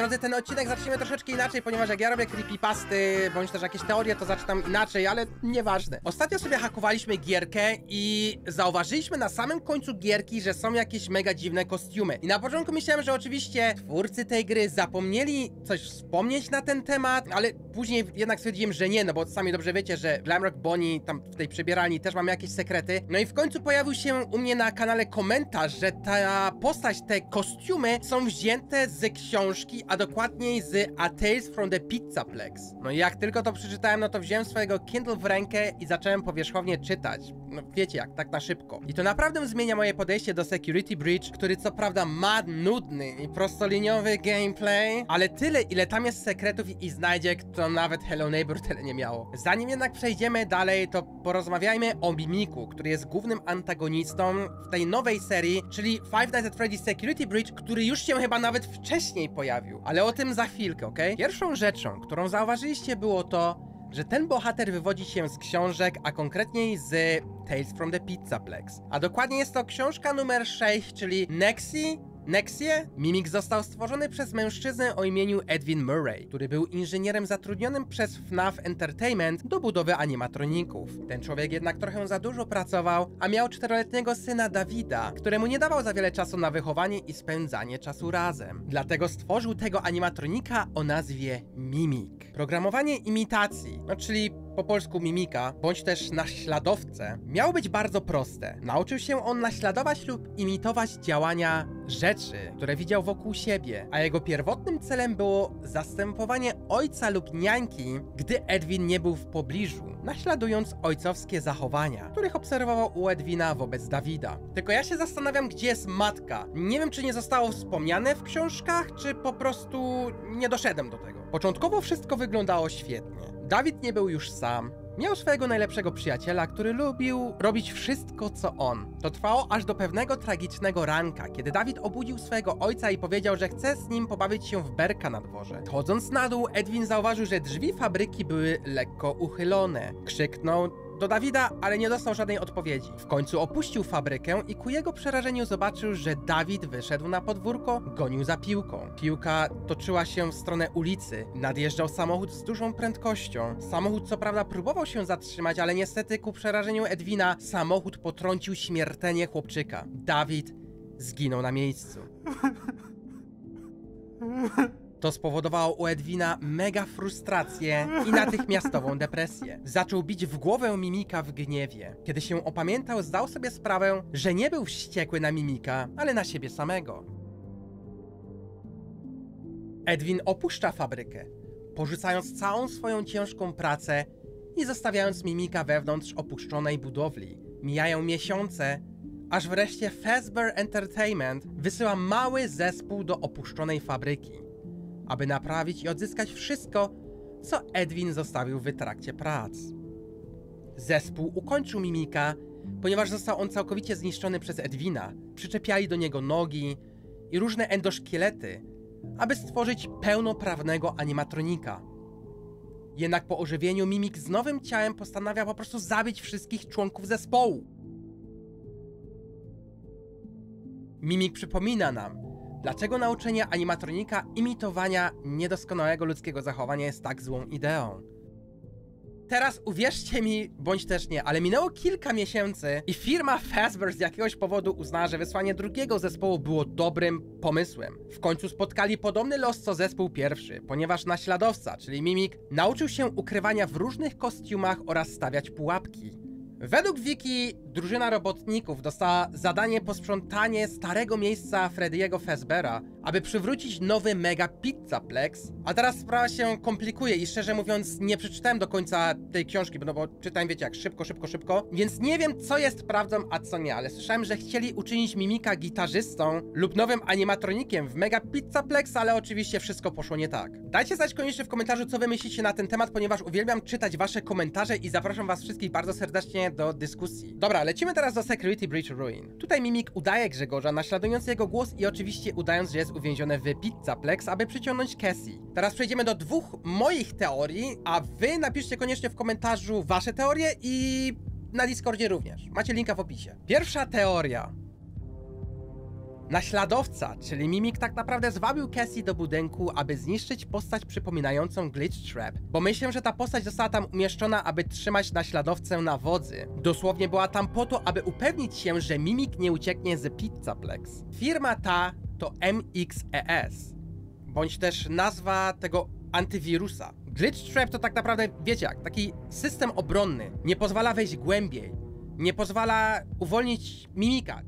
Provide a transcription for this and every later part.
drodzy, ten odcinek zaczniemy troszeczkę inaczej, ponieważ jak ja robię creepypasty, bądź też jakieś teorie, to zaczynam inaczej, ale nieważne. Ostatnio sobie hakowaliśmy gierkę i zauważyliśmy na samym końcu gierki, że są jakieś mega dziwne kostiumy. I na początku myślałem, że oczywiście twórcy tej gry zapomnieli coś wspomnieć na ten temat, ale później jednak stwierdziłem, że nie, no bo sami dobrze wiecie, że Glamrock Bonnie tam w tej przebieralni też mamy jakieś sekrety. No i w końcu pojawił się u mnie na kanale komentarz, że ta postać, te kostiumy są wzięte z książki, a dokładniej z A Tales from the Pizzaplex. No i jak tylko to przeczytałem, no to wziąłem swojego Kindle w rękę i zacząłem powierzchownie czytać. No wiecie jak, tak na szybko. I to naprawdę zmienia moje podejście do Security Breach, który co prawda ma nudny i prostoliniowy gameplay, ale tyle ile tam jest sekretów i, znajdziek, to nawet Hello Neighbor tyle nie miało. Zanim jednak przejdziemy dalej, to porozmawiajmy o Mimiku, który jest głównym antagonistą w tej nowej serii, czyli Five Nights at Freddy's Security Breach, który już się chyba nawet wcześniej pojawił, ale o tym za chwilkę, ok? Pierwszą rzeczą, którą zauważyliście było to, że ten bohater wywodzi się z książek, a konkretniej z Tales from the Pizzaplex. A dokładnie jest to książka numer 6, czyli Nexi Nexie? Mimik został stworzony przez mężczyznę o imieniu Edwin Murray, który był inżynierem zatrudnionym przez FNAF Entertainment do budowy animatroników. Ten człowiek jednak trochę za dużo pracował, a miał czteroletniego syna Dawida, któremu nie dawał za wiele czasu na wychowanie i spędzanie czasu razem. Dlatego stworzył tego animatronika o nazwie Mimik. Programowanie imitacji, no czyli po polsku mimika, bądź też naśladowcę, miało być bardzo proste. Nauczył się on naśladować lub imitować działania rzeczy, które widział wokół siebie, a jego pierwotnym celem było zastępowanie ojca lub niańki, gdy Edwin nie był w pobliżu, naśladując ojcowskie zachowania, których obserwował u Edwina wobec Dawida. Tylko ja się zastanawiam, gdzie jest matka. Nie wiem, czy nie zostało wspomniane w książkach, czy po prostu nie doszedłem do tego. Początkowo wszystko wyglądało świetnie. Dawid nie był już sam. Miał swojego najlepszego przyjaciela, który lubił robić wszystko, co on. To trwało aż do pewnego tragicznego ranka, kiedy Dawid obudził swojego ojca i powiedział, że chce z nim pobawić się w berka na dworze. Chodząc na dół, Edwin zauważył, że drzwi fabryki były lekko uchylone. Krzyknął, do Dawida, ale nie dostał żadnej odpowiedzi. W końcu opuścił fabrykę i ku jego przerażeniu zobaczył, że Dawid wyszedł na podwórko, gonił za piłką. Piłka toczyła się w stronę ulicy. Nadjeżdżał samochód z dużą prędkością. Samochód co prawda próbował się zatrzymać, ale niestety ku przerażeniu Edwina samochód potrącił śmiertelnie chłopczyka. Dawid zginął na miejscu. To spowodowało u Edwina mega frustrację i natychmiastową depresję. Zaczął bić w głowę Mimika w gniewie. Kiedy się opamiętał, zdał sobie sprawę, że nie był wściekły na Mimika, ale na siebie samego. Edwin opuszcza fabrykę, porzucając całą swoją ciężką pracę i zostawiając Mimika wewnątrz opuszczonej budowli. Mijają miesiące, aż wreszcie Fazbear Entertainment wysyła mały zespół do opuszczonej fabryki aby naprawić i odzyskać wszystko, co Edwin zostawił w trakcie prac. Zespół ukończył Mimika, ponieważ został on całkowicie zniszczony przez Edwina. Przyczepiali do niego nogi i różne endoszkielety, aby stworzyć pełnoprawnego animatronika. Jednak po ożywieniu Mimik z nowym ciałem postanawia po prostu zabić wszystkich członków zespołu. Mimik przypomina nam, Dlaczego nauczenie animatronika imitowania niedoskonałego ludzkiego zachowania jest tak złą ideą? Teraz uwierzcie mi, bądź też nie, ale minęło kilka miesięcy i firma Fazbear z jakiegoś powodu uznała, że wysłanie drugiego zespołu było dobrym pomysłem. W końcu spotkali podobny los co zespół pierwszy, ponieważ naśladowca, czyli Mimik, nauczył się ukrywania w różnych kostiumach oraz stawiać pułapki. Według wiki drużyna robotników dostała zadanie posprzątanie starego miejsca Freddy'ego Fazbera, aby przywrócić nowy Mega Pizzaplex. A teraz sprawa się komplikuje i szczerze mówiąc nie przeczytałem do końca tej książki, no bo czytałem wiecie jak szybko, szybko, szybko, więc nie wiem co jest prawdą, a co nie, ale słyszałem, że chcieli uczynić Mimika gitarzystą lub nowym animatronikiem w Mega Pizzaplex, ale oczywiście wszystko poszło nie tak. Dajcie znać koniecznie w komentarzu co wy myślicie na ten temat, ponieważ uwielbiam czytać wasze komentarze i zapraszam was wszystkich bardzo serdecznie do dyskusji. Dobra, lecimy teraz do Security Breach Ruin. Tutaj Mimik udaje Grzegorza, naśladując jego głos i oczywiście udając, że jest uwięziony w Pizzaplex, aby przyciągnąć Cassie. Teraz przejdziemy do dwóch moich teorii, a wy napiszcie koniecznie w komentarzu wasze teorie i na Discordzie również. Macie linka w opisie. Pierwsza teoria. Naśladowca, czyli Mimik tak naprawdę zwabił Cassie do budynku, aby zniszczyć postać przypominającą Glitch Trap, bo myślę, że ta postać została tam umieszczona, aby trzymać naśladowcę na wodzy. Dosłownie była tam po to, aby upewnić się, że Mimik nie ucieknie z Pizzaplex. Firma ta to MXES, bądź też nazwa tego antywirusa. Glitch Trap to tak naprawdę, wiecie jak, taki system obronny. Nie pozwala wejść głębiej. Nie pozwala uwolnić Mimika.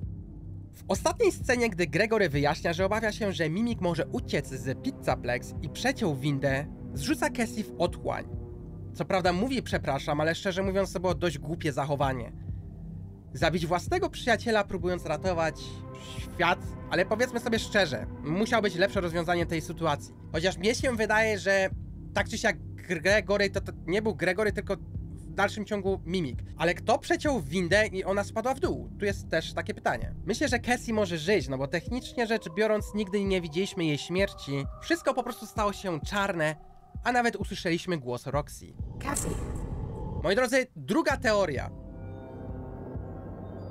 W ostatniej scenie, gdy Gregory wyjaśnia, że obawia się, że Mimik może uciec z Pizzaplex i przeciął windę, zrzuca Cassie w otchłań. Co prawda mówi przepraszam, ale szczerze mówiąc to było dość głupie zachowanie. Zabić własnego przyjaciela próbując ratować świat, ale powiedzmy sobie szczerze, musiał być lepsze rozwiązanie tej sytuacji. Chociaż mnie się wydaje, że tak czy siak Gregory to, to nie był Gregory, tylko w dalszym ciągu Mimik. Ale kto przeciął windę i ona spadła w dół? Tu jest też takie pytanie. Myślę, że Cassie może żyć, no bo technicznie rzecz biorąc nigdy nie widzieliśmy jej śmierci. Wszystko po prostu stało się czarne, a nawet usłyszeliśmy głos Roxy. Cassie, Moi drodzy, druga teoria.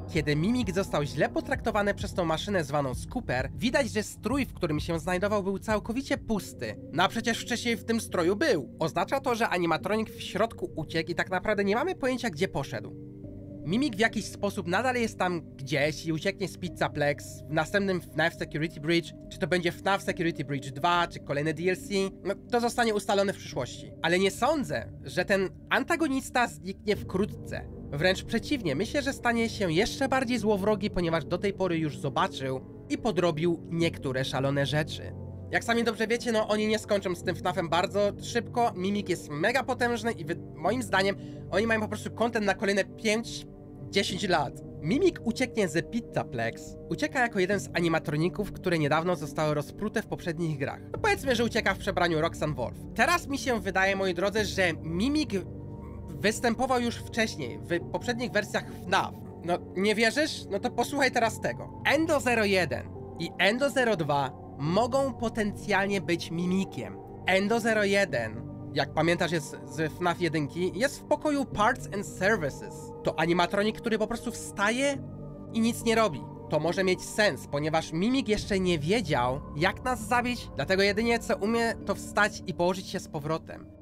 Kiedy Mimik został źle potraktowany przez tą maszynę zwaną Scooper, widać, że strój, w którym się znajdował, był całkowicie pusty. No a przecież wcześniej w tym stroju był. Oznacza to, że animatronik w środku uciekł i tak naprawdę nie mamy pojęcia, gdzie poszedł. Mimik w jakiś sposób nadal jest tam gdzieś i ucieknie z Pizzaplex w następnym FNAF Security Breach, czy to będzie FNAF Security Breach 2, czy kolejne DLC, no to zostanie ustalone w przyszłości. Ale nie sądzę, że ten antagonista zniknie wkrótce. Wręcz przeciwnie, myślę, że stanie się jeszcze bardziej złowrogi, ponieważ do tej pory już zobaczył i podrobił niektóre szalone rzeczy. Jak sami dobrze wiecie, no oni nie skończą z tym FNAFem bardzo szybko. Mimik jest mega potężny i moim zdaniem oni mają po prostu content na kolejne 5-10 lat. Mimik ucieknie z Pizzaplex. Ucieka jako jeden z animatroników, które niedawno zostały rozprute w poprzednich grach. No powiedzmy, że ucieka w przebraniu Roxanne Wolf. Teraz mi się wydaje, moi drodzy, że Mimik występował już wcześniej, w poprzednich wersjach FNAF. No, nie wierzysz? No to posłuchaj teraz tego. Endo 01 i Endo 02 mogą potencjalnie być mimikiem. Endo 01, jak pamiętasz jest z FNAF 1, jest w pokoju Parts and Services. To animatronik, który po prostu wstaje i nic nie robi. To może mieć sens, ponieważ Mimik jeszcze nie wiedział, jak nas zabić, dlatego jedynie co umie, to wstać i położyć się z powrotem.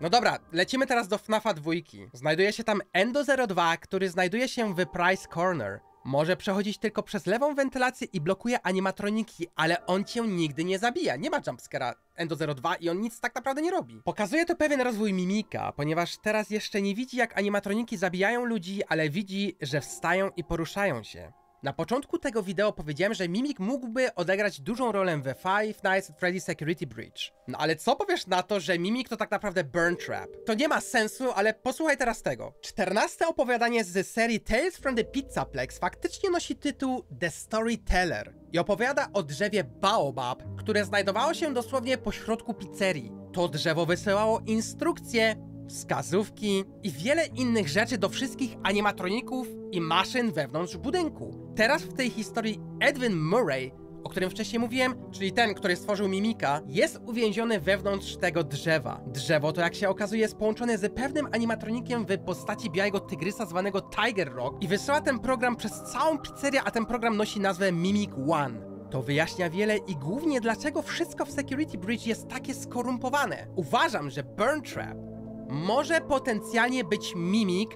No dobra, lecimy teraz do FNAFa 2. Znajduje się tam Endo02, który znajduje się w Price Corner. Może przechodzić tylko przez lewą wentylację i blokuje animatroniki, ale on cię nigdy nie zabija. Nie ma jumpscare'a Endo02 i on nic tak naprawdę nie robi. Pokazuje to pewien rozwój mimika, ponieważ teraz jeszcze nie widzi jak animatroniki zabijają ludzi, ale widzi, że wstają i poruszają się. Na początku tego wideo powiedziałem, że Mimik mógłby odegrać dużą rolę we Five Nights at Freddy's Security Breach. No ale co powiesz na to, że Mimik to tak naprawdę Burn Trap? To nie ma sensu, ale posłuchaj teraz tego. Czternaste opowiadanie z serii Tales from the Pizzaplex faktycznie nosi tytuł The Storyteller i opowiada o drzewie Baobab, które znajdowało się dosłownie pośrodku pizzerii. To drzewo wysyłało instrukcje wskazówki i wiele innych rzeczy do wszystkich animatroników i maszyn wewnątrz budynku. Teraz w tej historii Edwin Murray, o którym wcześniej mówiłem, czyli ten, który stworzył Mimika, jest uwięziony wewnątrz tego drzewa. Drzewo to, jak się okazuje, jest połączone z pewnym animatronikiem w postaci białego tygrysa zwanego Tiger Rock i wysyła ten program przez całą pizzerię, a ten program nosi nazwę Mimic One. To wyjaśnia wiele i głównie dlaczego wszystko w Security Breach jest takie skorumpowane. Uważam, że Burn Trap może potencjalnie być Mimik,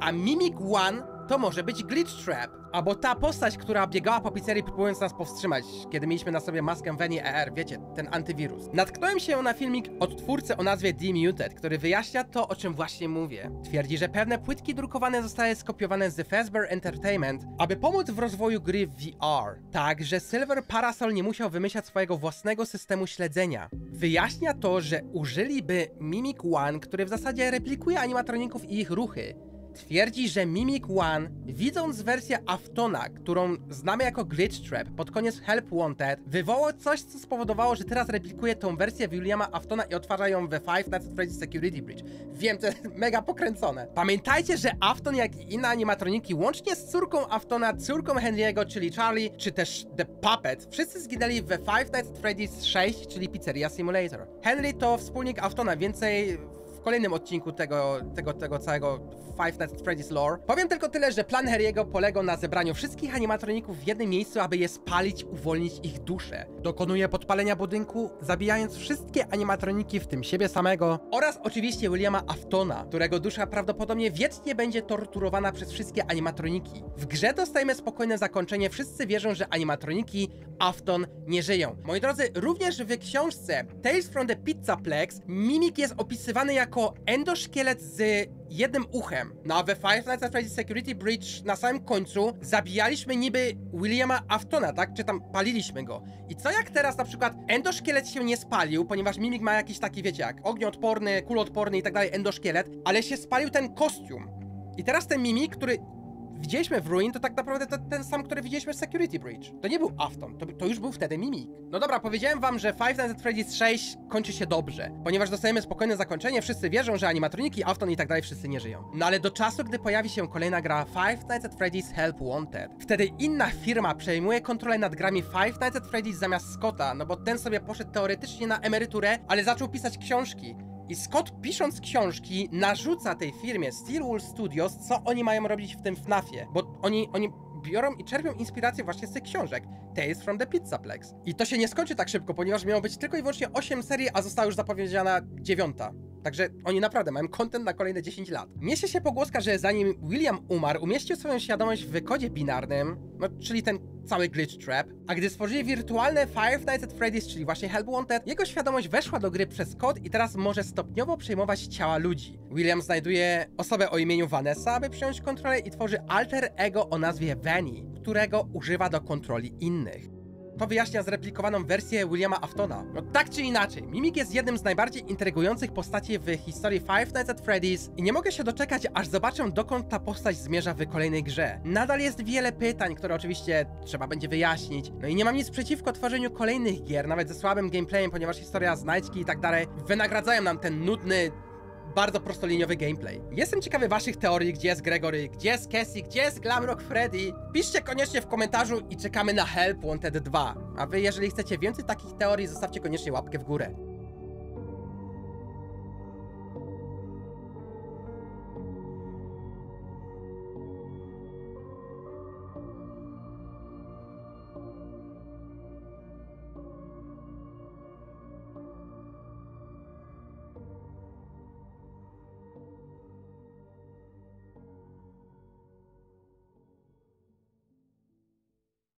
a Mimic One to może być Glitch Trap. Albo ta postać, która biegała po pizzerii próbując nas powstrzymać, kiedy mieliśmy na sobie maskę Veni ER, wiecie, ten antywirus. Natknąłem się na filmik od twórcy o nazwie Demuted, który wyjaśnia to, o czym właśnie mówię. Twierdzi, że pewne płytki drukowane zostały skopiowane z Fazbear Entertainment, aby pomóc w rozwoju gry VR. Tak, że Silver Parasol nie musiał wymyślać swojego własnego systemu śledzenia. Wyjaśnia to, że użyliby Mimic One, który w zasadzie replikuje animatroników i ich ruchy. Twierdzi, że Mimic One, widząc wersję Aftona, którą znamy jako Glitch Trap pod koniec Help Wanted, wywołał coś, co spowodowało, że teraz replikuje tą wersję Williama Aftona i otwarza ją we Five Nights at Freddy's Security Breach. Wiem, to jest mega pokręcone. Pamiętajcie, że Afton, jak i inne animatroniki, łącznie z córką Aftona, córką Henry'ego, czyli Charlie, czy też The Puppet, wszyscy zginęli we Five Nights at Freddy's 6, czyli Pizzeria Simulator. Henry to wspólnik Aftona, więcej kolejnym odcinku tego, tego, tego całego Five Nights at Freddy's lore. Powiem tylko tyle, że plan Harry'ego polegał na zebraniu wszystkich animatroników w jednym miejscu, aby je spalić, uwolnić ich dusze. Dokonuje podpalenia budynku, zabijając wszystkie animatroniki, w tym siebie samego, oraz oczywiście Williama Aftona, którego dusza prawdopodobnie wiecznie będzie torturowana przez wszystkie animatroniki. W grze dostajemy spokojne zakończenie, wszyscy wierzą, że animatroniki Afton nie żyją. Moi drodzy, również w książce Tales from the Pizzaplex Mimik jest opisywany jako endoszkielet z jednym uchem. No a we Five Nights at Freddy's Security Breach na samym końcu zabijaliśmy niby Williama Aftona, tak? Czy tam paliliśmy go. I co jak teraz na przykład endoszkielet się nie spalił, ponieważ Mimik ma jakiś taki, wiecie jak, ognioodporny, kuloodporny i tak dalej, endoszkielet, ale się spalił ten kostium. I teraz ten Mimik, który widzieliśmy w Ruin, to tak naprawdę to ten sam, który widzieliśmy w Security Breach. To nie był Afton, to, to już był wtedy Mimik. No dobra, powiedziałem wam, że Five Nights at Freddy's 6 kończy się dobrze, ponieważ dostajemy spokojne zakończenie, wszyscy wierzą, że animatroniki, Afton i tak dalej wszyscy nie żyją. No ale do czasu, gdy pojawi się kolejna gra Five Nights at Freddy's Help Wanted, wtedy inna firma przejmuje kontrolę nad grami Five Nights at Freddy's zamiast Scotta, no bo ten sobie poszedł teoretycznie na emeryturę, ale zaczął pisać książki. I Scott pisząc książki narzuca tej firmie Steelwool Studios, co oni mają robić w tym FNAFie, bo oni, oni biorą i czerpią inspirację właśnie z tych książek. Tales from the Pizzaplex. I to się nie skończy tak szybko, ponieważ miało być tylko i wyłącznie 8 serii, a została już zapowiedziana dziewiąta. Także oni naprawdę mają content na kolejne 10 lat. Mieści się pogłoska, że zanim William umarł, umieścił swoją świadomość w kodzie binarnym, no, czyli ten cały glitch trap, a gdy stworzyli wirtualne Five Nights at Freddy's, czyli właśnie Help Wanted, jego świadomość weszła do gry przez kod i teraz może stopniowo przejmować ciała ludzi. William znajduje osobę o imieniu Vanessa, aby przejąć kontrolę i tworzy alter ego o nazwie Vanny, którego używa do kontroli innych. To wyjaśnia zreplikowaną wersję Williama Aftona. No tak czy inaczej, Mimik jest jednym z najbardziej intrygujących postaci w historii Five Nights at Freddy's i nie mogę się doczekać, aż zobaczę dokąd ta postać zmierza w kolejnej grze. Nadal jest wiele pytań, które oczywiście trzeba będzie wyjaśnić. No i nie mam nic przeciwko tworzeniu kolejnych gier, nawet ze słabym gameplayem, ponieważ historia znajdźki i tak dalej wynagradzają nam ten nudny, bardzo prostoliniowy gameplay. Jestem ciekawy waszych teorii, gdzie jest Gregory, gdzie jest Cassie, gdzie jest Glamrock Freddy. Piszcie koniecznie w komentarzu i czekamy na Help Wanted 2. A wy, jeżeli chcecie więcej takich teorii, zostawcie koniecznie łapkę w górę.